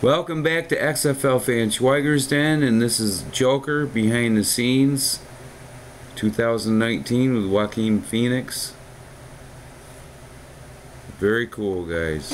Welcome back to XFL Fan Schweiger's Den, and this is Joker behind the scenes 2019 with Joaquin Phoenix. Very cool, guys.